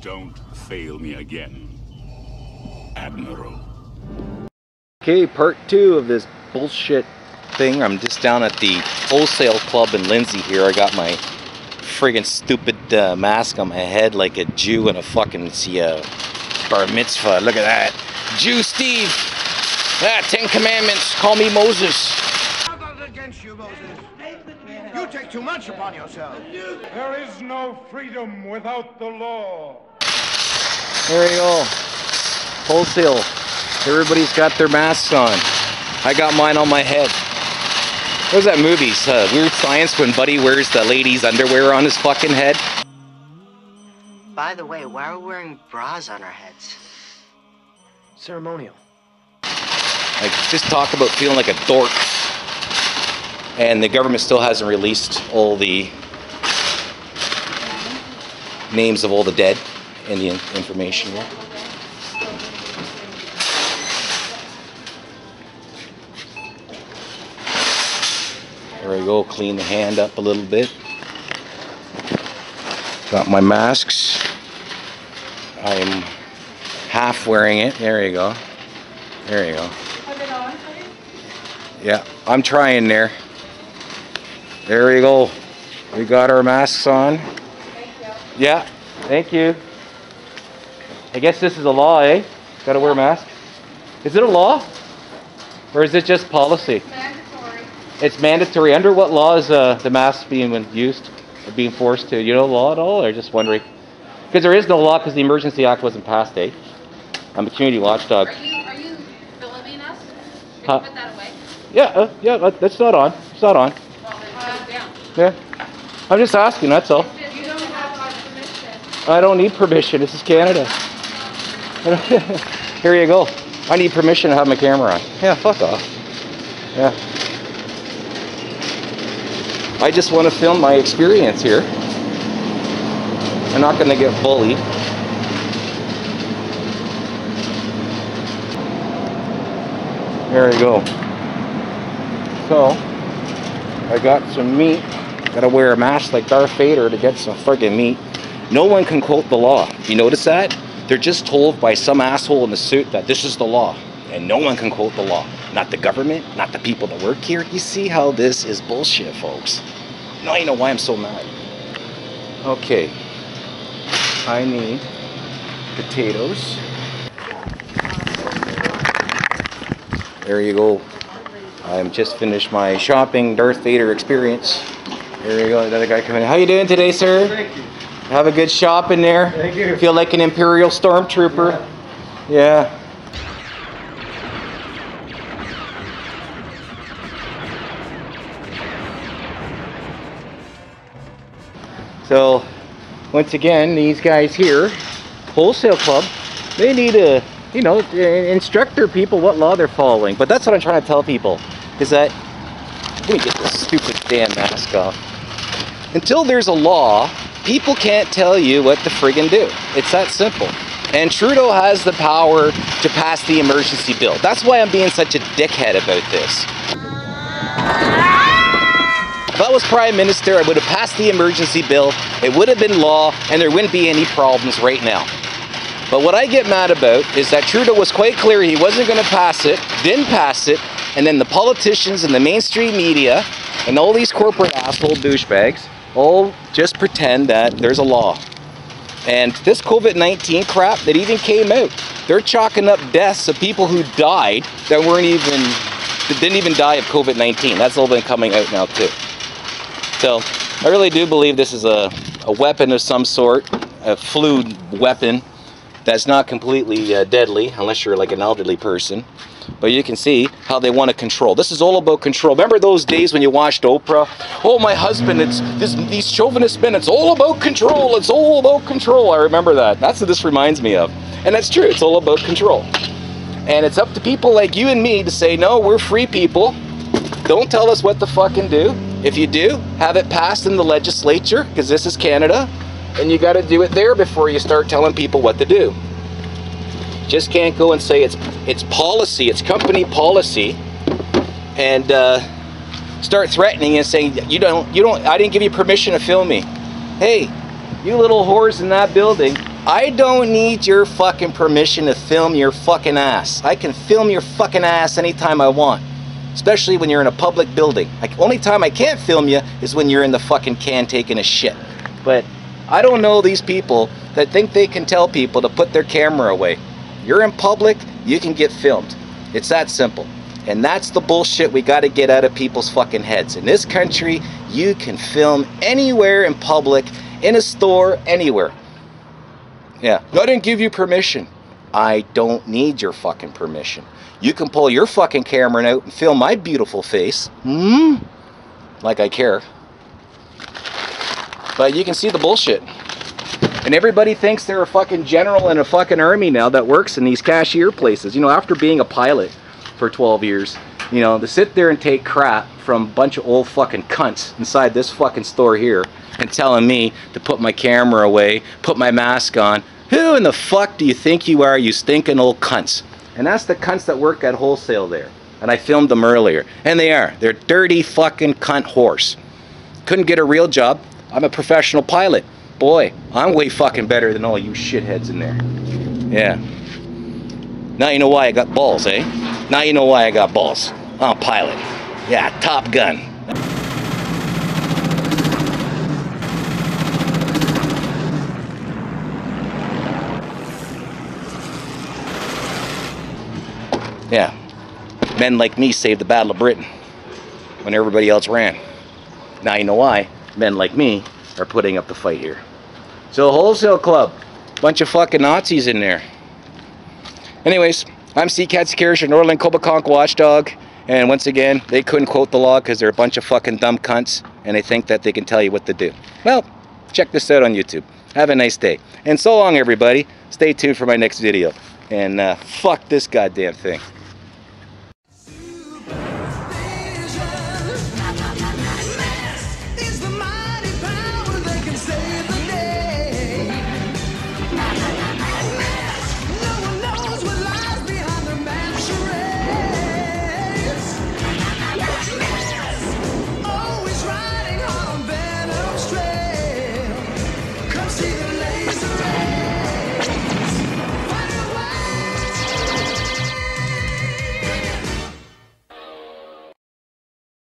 Don't fail me again, Admiral. Okay, part two of this bullshit thing. I'm just down at the wholesale club in Lindsay here. I got my friggin' stupid uh, mask on my head like a Jew in a fucking uh, bar mitzvah. Look at that. Jew Steve. Ah, Ten Commandments. Call me Moses. Nothing against you, Moses. You take too much upon yourself. There is no freedom without the law. There you go. Wholesale. Everybody's got their masks on. I got mine on my head. What was that movie? Uh, Weird Science when Buddy wears the lady's underwear on his fucking head? By the way, why are we wearing bras on our heads? Ceremonial. Like, just talk about feeling like a dork. And the government still hasn't released all the names of all the dead the information yet. There we go, clean the hand up a little bit. Got my masks. I'm half wearing it. There you go. There you go. Yeah, I'm trying there. There we go. We got our masks on. Yeah, thank you. I guess this is a law, eh? Gotta wear a mask. Is it a law? Or is it just policy? It's mandatory. It's mandatory. Under what law is uh, the mask being used or being forced to? You know law at all, or just wondering? Because there is no law because the Emergency Act wasn't passed, eh? I'm a community watchdog. Are you are you filming us? Huh. put that away? Yeah, uh, yeah, that's not on. It's not on. Well, then put down. Yeah. I'm just asking, that's all. You don't have our permission. I don't need permission. This is Canada. Here you go. I need permission to have my camera on. Yeah, fuck off. Yeah. I just want to film my experience here. I'm not going to get bullied. There you go. So, I got some meat. Gotta wear a mask like Darth Vader to get some friggin' meat. No one can quote the law. You notice that? They're just told by some asshole in the suit that this is the law. And no one can quote the law. Not the government, not the people that work here. You see how this is bullshit, folks. Now you know why I'm so mad. Okay. I need potatoes. There you go. I'm just finished my shopping Darth Vader experience. There you go, another guy coming in. How you doing today, sir? Have a good shop in there. Thank you. Feel like an Imperial Stormtrooper. Yeah. So, once again, these guys here, wholesale club, they need to, you know, instruct their people what law they're following. But that's what I'm trying to tell people, is that let me get this stupid damn mask off. Until there's a law, people can't tell you what to friggin' do. It's that simple. And Trudeau has the power to pass the emergency bill. That's why I'm being such a dickhead about this. If I was Prime Minister, I would have passed the emergency bill. It would have been law, and there wouldn't be any problems right now. But what I get mad about is that Trudeau was quite clear he wasn't going to pass it, didn't pass it, and then the politicians and the mainstream media and all these corporate asshole douchebags all just pretend that there's a law. And this COVID 19 crap that even came out, they're chalking up deaths of people who died that weren't even, that didn't even die of COVID 19. That's all been coming out now, too. So I really do believe this is a, a weapon of some sort, a flu weapon that's not completely uh, deadly unless you're like an elderly person. But you can see how they want to control. This is all about control. Remember those days when you watched Oprah? Oh, my husband, it's this, these chauvinist men. It's all about control. It's all about control. I remember that. That's what this reminds me of. And that's true. It's all about control. And it's up to people like you and me to say, no, we're free people. Don't tell us what to fucking do. If you do, have it passed in the legislature, because this is Canada, and you got to do it there before you start telling people what to do. Just can't go and say it's it's policy, it's company policy, and uh, start threatening and saying you don't you don't I didn't give you permission to film me. Hey, you little whores in that building, I don't need your fucking permission to film your fucking ass. I can film your fucking ass anytime I want. Especially when you're in a public building. Like, only time I can't film you is when you're in the fucking can taking a shit. But I don't know these people that think they can tell people to put their camera away. You're in public, you can get filmed. It's that simple. And that's the bullshit we got to get out of people's fucking heads. In this country, you can film anywhere in public, in a store, anywhere. Yeah, I didn't give you permission. I don't need your fucking permission. You can pull your fucking camera out and film my beautiful face. Hmm? Like I care. But you can see the bullshit. And everybody thinks they're a fucking general in a fucking army now that works in these cashier places. You know, after being a pilot for 12 years, you know, to sit there and take crap from a bunch of old fucking cunts inside this fucking store here and telling me to put my camera away, put my mask on. Who in the fuck do you think you are, you stinking old cunts? And that's the cunts that work at wholesale there. And I filmed them earlier. And they are. They're dirty fucking cunt horse. Couldn't get a real job. I'm a professional pilot. Boy, I'm way fucking better than all you shitheads in there. Yeah. Now you know why I got balls, eh? Now you know why I got balls. I'm a pilot. Yeah, Top Gun. Yeah. Men like me saved the Battle of Britain when everybody else ran. Now you know why men like me are putting up the fight here. So wholesale club, bunch of fucking Nazis in there. Anyways, I'm Seacat Security, your Norland Coboconk watchdog. And once again, they couldn't quote the law because they're a bunch of fucking dumb cunts and they think that they can tell you what to do. Well, check this out on YouTube. Have a nice day. And so long, everybody. Stay tuned for my next video. And uh, fuck this goddamn thing.